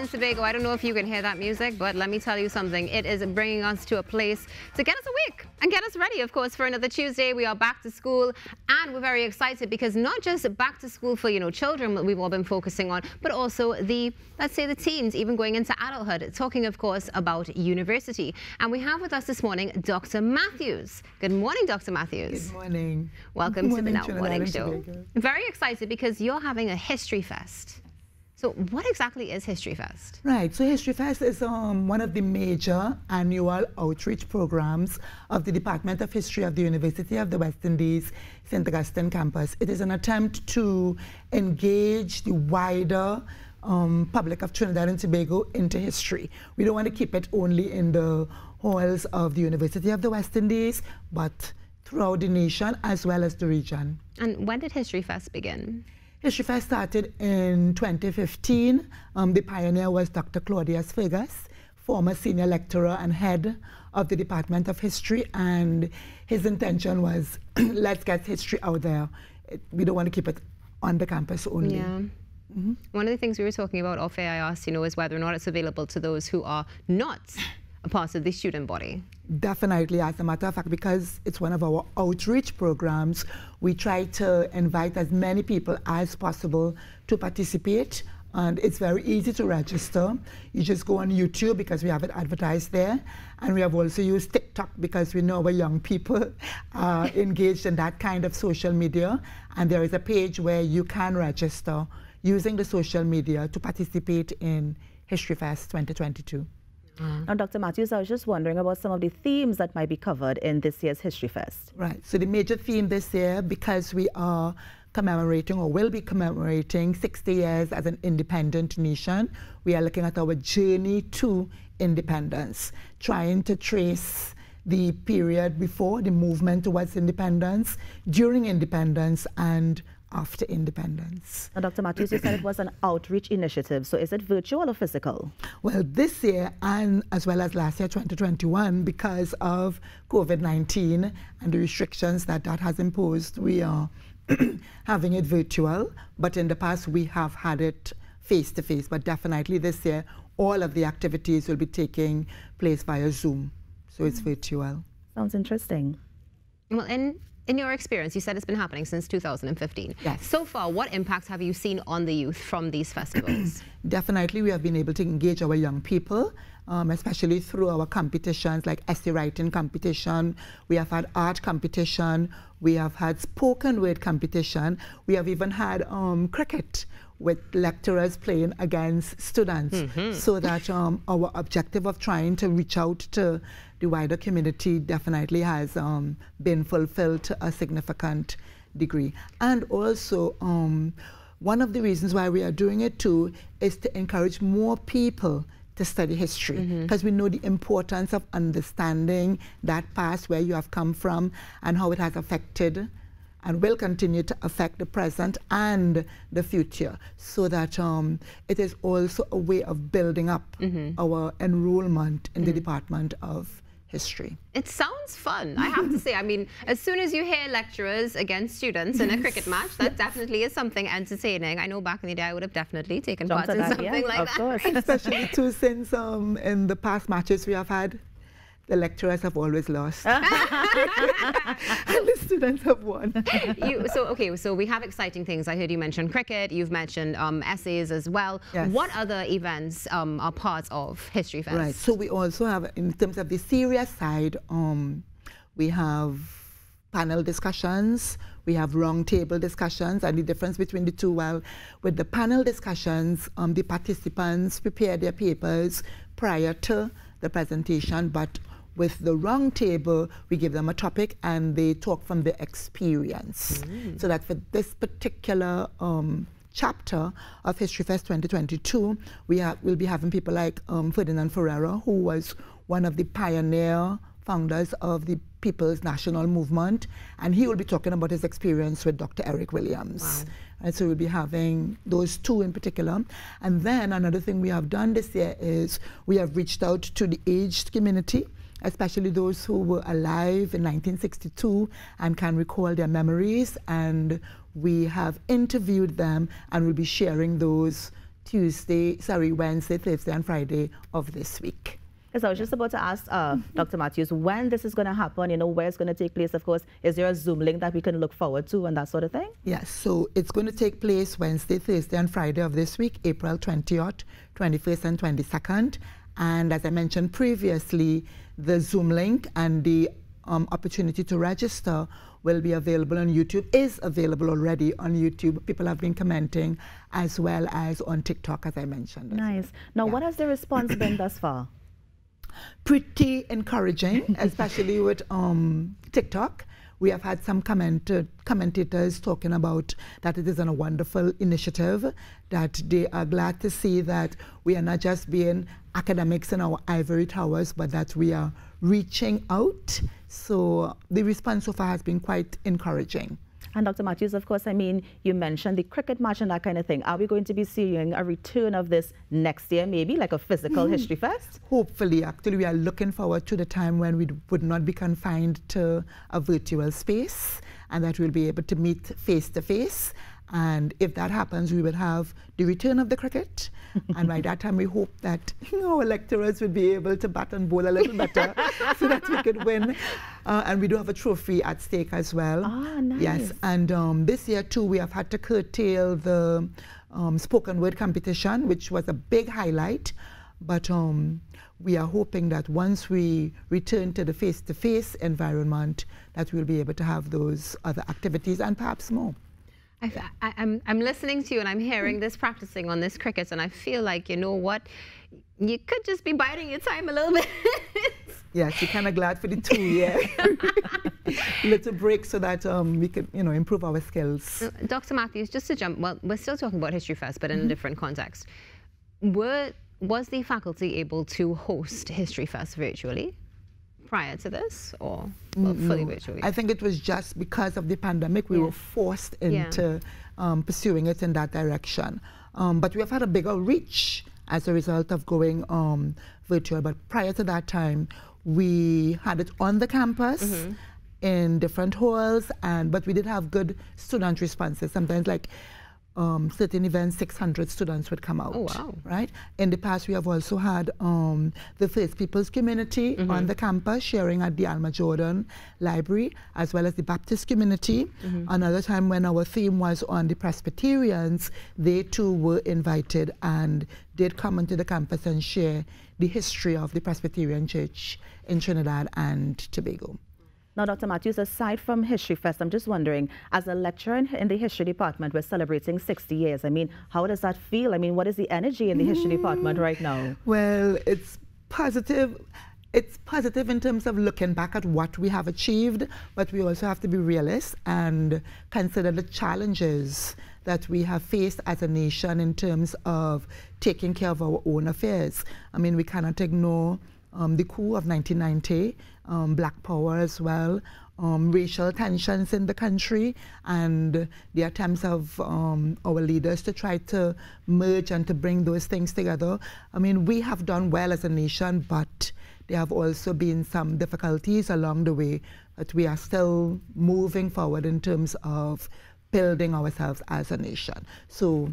and Tobago. I don't know if you can hear that music, but let me tell you something. It is bringing us to a place to get us awake and get us ready, of course, for another Tuesday. We are back to school, and we're very excited because not just back to school for, you know, children that we've all been focusing on, but also the, let's say, the teens, even going into adulthood, talking, of course, about university. And we have with us this morning Dr. Matthews. Good morning, Dr. Matthews. Good morning. Welcome Good to the Now Morning Show. Very excited because you're having a History Fest. So what exactly is History Fest? Right, so History Fest is um, one of the major annual outreach programs of the Department of History of the University of the West Indies, St. Augustine campus. It is an attempt to engage the wider um, public of Trinidad and Tobago into history. We don't want to keep it only in the halls of the University of the West Indies, but throughout the nation as well as the region. And when did History Fest begin? History Fest started in 2015. Um, the pioneer was Dr. Claudius Fergus, former senior lecturer and head of the Department of History, and his intention was let's get history out there. It, we don't want to keep it on the campus only. Yeah. One of the things we were talking about off air, I asked, you know, is whether or not it's available to those who are not part of the student body. Definitely, as a matter of fact, because it's one of our outreach programs, we try to invite as many people as possible to participate. And it's very easy to register. You just go on YouTube because we have it advertised there. And we have also used TikTok because we know our young people are engaged in that kind of social media. And there is a page where you can register using the social media to participate in History Fest 2022. Mm-hmm. Now, Dr. Matthews, I was just wondering about some of the themes that might be covered in this year's History Fest. Right. So the major theme this year, because we are commemorating or will be commemorating 60 years as an independent nation, we are looking at our journey to independence, trying to trace the period before the movement towards independence, during independence, and after independence. Now, Dr. Matthews, you said it was an outreach initiative. So is it virtual or physical? Well, this year and as well as last year, 2021, because of COVID-19 and the restrictions that that has imposed, we are having it virtual. But in the past, we have had it face-to-face. But definitely this year, all of the activities will be taking place via Zoom. So it's mm. virtual. Sounds interesting. Well, in in your experience, you said it's been happening since 2015. Yes. So far, what impacts have you seen on the youth from these festivals? Definitely, we have been able to engage our young people, um, especially through our competitions like essay writing competition. We have had art competition. We have had spoken word competition. We have even had um, cricket with lecturers playing against students so that um, our objective of trying to reach out to the wider community definitely has um, been fulfilled to a significant degree. And also, um, one of the reasons why we are doing it too is to encourage more people to study history mm-hmm. because we know the importance of understanding that past where you have come from and how it has affected and will continue to affect the present and the future. So that um, it is also a way of building up mm-hmm. our enrollment in the mm-hmm. Department of History. It sounds fun, I have to say. I mean, as soon as you hear lecturers against students in a cricket match, that definitely is something entertaining. I know back in the day I would have definitely taken Jumped part in that, something yeah, like of that. course. Especially too since um, in the past matches we have had, the lecturers have always lost. and the students have won. you, so okay, so we have exciting things. I heard you mention cricket. You've mentioned um, essays as well. Yes. What other events um, are part of History Fest? Right. So we also have, in terms of the serious side, um, we have panel discussions, we have roundtable discussions, and the difference between the two, well, with the panel discussions, um, the participants prepare their papers prior to the presentation, but with the round table, we give them a topic and they talk from their experience. So that for this particular um, chapter of History Fest 2022, we have, we'll be having people like um, Ferdinand Ferreira, who was one of the pioneer founders of the People's National Movement, and he will be talking about his experience with Dr. Eric Williams. And so we'll be having those two in particular. And then another thing we have done this year is we have reached out to the aged community, especially those who were alive in 1962 and can recall their memories. And we have interviewed them and we'll be sharing those Tuesday, sorry, Wednesday, Thursday, and Friday of this week. Yes, I was just about to ask uh, Dr. Matthews when this is going to happen, you know, where it's going to take place, of course. Is there a Zoom link that we can look forward to and that sort of thing? Yes, so it's going to take place Wednesday, Thursday, and Friday of this week, April 20th, 21st, and 22nd. And as I mentioned previously, the Zoom link and the um, opportunity to register will be available on YouTube, is available already on YouTube. People have been commenting as well as on TikTok, as I mentioned. Nice. Now, yeah. what has the response been thus far? pretty encouraging, especially with um, TikTok. We have had some comment, uh, commentators talking about that it is a wonderful initiative, that they are glad to see that we are not just being academics in our ivory towers, but that we are reaching out. So the response so far has been quite encouraging. And Dr. Matthews, of course, I mean, you mentioned the cricket match and that kind of thing. Are we going to be seeing a return of this next year, maybe, like a physical mm. history fest? Hopefully. Actually, we are looking forward to the time when we would not be confined to a virtual space and that we'll be able to meet face to face and if that happens, we will have the return of the cricket. and by that time, we hope that you know, our electors would be able to bat and bowl a little better so that we could win. Uh, and we do have a trophy at stake as well. Ah, nice. Yes. And um, this year, too, we have had to curtail the um, spoken word competition, which was a big highlight. But um, we are hoping that once we return to the face-to-face -face environment, that we'll be able to have those other activities and perhaps more. I, am I'm, I'm listening to you and I'm hearing this practicing on this cricket and I feel like, you know what, you could just be biding your time a little bit. yes, you're kind of glad for the two year little break so that um, we can, you know, improve our skills. Uh, Dr. Matthews, just to jump, well, we're still talking about History Fest, but in mm -hmm. a mm-hmm. different context. Were, was the faculty able to host History Fest virtually? Prior to this or well, fully no. virtually? I think it was just because of the pandemic we yeah. were forced into yeah. um, pursuing it in that direction. Um, but we have had a bigger reach as a result of going um, virtual. But prior to that time, we had it on the campus. Mm -hmm. in different halls and but we did have good student responses sometimes like um, certain events, 600 students would come out. Oh, wow. Right? In the past, we have also had um, the First Peoples community mm -hmm. on the campus sharing at the Alma Jordan Library, as well as the Baptist community. Mm -hmm. Another time when our theme was on the Presbyterians, they too were invited and did come onto the campus and share the history of the Presbyterian Church in Trinidad and Tobago. Now, Dr. Matthews, aside from History Fest, I'm just wondering, as a lecturer in, in, the History Department, we're celebrating 60 years. I mean, how does that feel? I mean, what is the energy in the History Department right now? Well, it's positive. It's positive in terms of looking back at what we have achieved, but we also have to be realists and consider the challenges that we have faced as a nation in terms of taking care of our own affairs. I mean, we cannot ignore um, the coup of 1990, um, black power as well, um, racial tensions in the country, and the attempts of um, our leaders to try to merge and to bring those things together. I mean, we have done well as a nation, but there have also been some difficulties along the way, but we are still moving forward in terms of building ourselves as a nation. So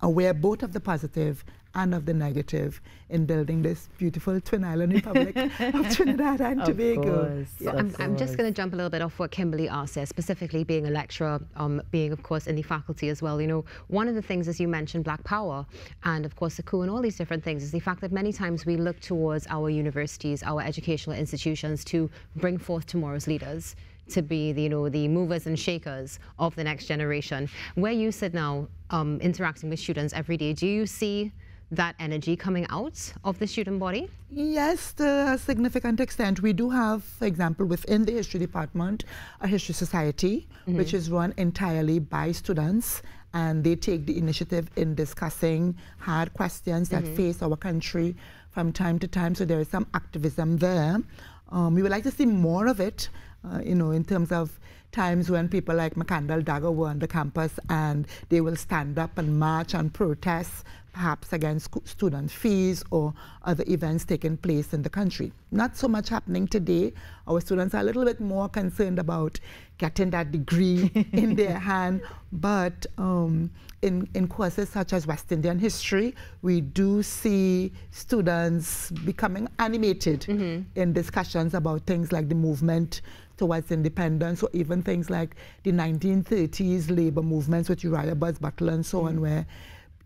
aware both of the positive and of the negative in building this beautiful Twin Island Republic of Trinidad and of Tobago. Course, yeah. I'm, I'm, just going to jump a little bit off what Kimberly asked there, specifically being a lecturer, um, being, of course, in the faculty as well. You know, one of the things, as you mentioned, Black Power and, of course, the coup and all these different things is the fact that many times we look towards our universities, our educational institutions to bring forth tomorrow's leaders to be the, you know, the movers and shakers of the next generation. Where you sit now, um, interacting with students every day, do you see that energy coming out of the student body? Yes, to a significant extent. We do have, for example, within the history department, a history society, mm -hmm. which is run entirely by students and they take the initiative in discussing hard questions that mm -hmm. face our country from time to time. So there is some activism there. Um, we would like to see more of it, uh, you know, in terms of times when people like Makandal Daaga were on the campus and they will stand up and march and protest perhaps against student fees or other events taking place in the country. Not so much happening today. Our students are a little bit more concerned about getting that degree in their hand, but um, in, in courses such as West Indian history, we do see students becoming animated mm -hmm. in discussions about things like the movement towards independence or even things like the 1930s labor movements with Uriah Buzz Butler and so mm on, where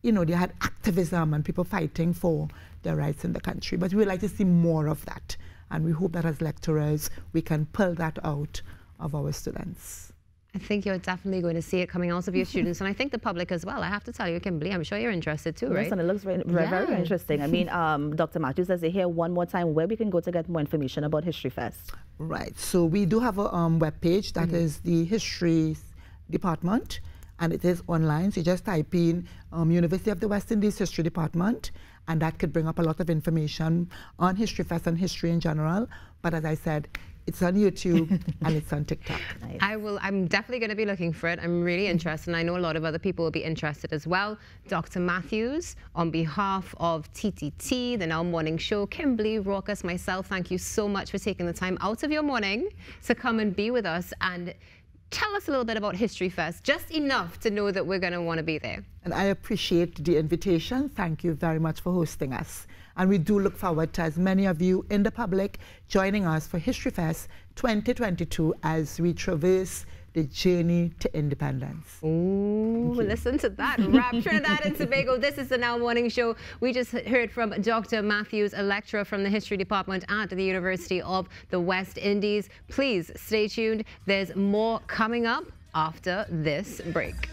you know, they had activism and people fighting for their rights in the country. But we would like to see more of that. And we hope that as lecturers, we can pull that out of our students. I think you're definitely going to see it coming out of your students, and I think the public as well. I have to tell you, Kimberly, I'm sure you're interested too, right? Listen, it looks very, very, yeah. very interesting. I mean, um, Dr. Matthews, says here one more time where we can go to get more information about History Fest. Right. So we do have a um, web page that mm -hmm. is the History Department and it is online. So you just type in um, University of the West Indies History Department, and that could bring up a lot of information on History Fest and history in general. But as I said, it's on YouTube and it's on TikTok. Nice. I will. I'm definitely going to be looking for it. I'm really mm-hmm. interested, and I know a lot of other people will be interested as well. Dr. Matthews, on behalf of TTT, the Now Morning Show, Kimberly, Raucus, myself, thank you so much for taking the time out of your morning to come and be with us and tell us a little bit about History Fest, just enough to know that we're going to want to be there. And I appreciate the invitation. Thank you very much for hosting us. And we do look forward to as many of you in the public joining us for History Fest 2022 as we traverse the journey to independence. Ooh, listen to that rap. Trinidad and Tobago, this is the Now Morning Show. We just heard from Dr. Matthews, a lecturer from the History Department at the University of the West Indies. Please stay tuned. There's more coming up after this break.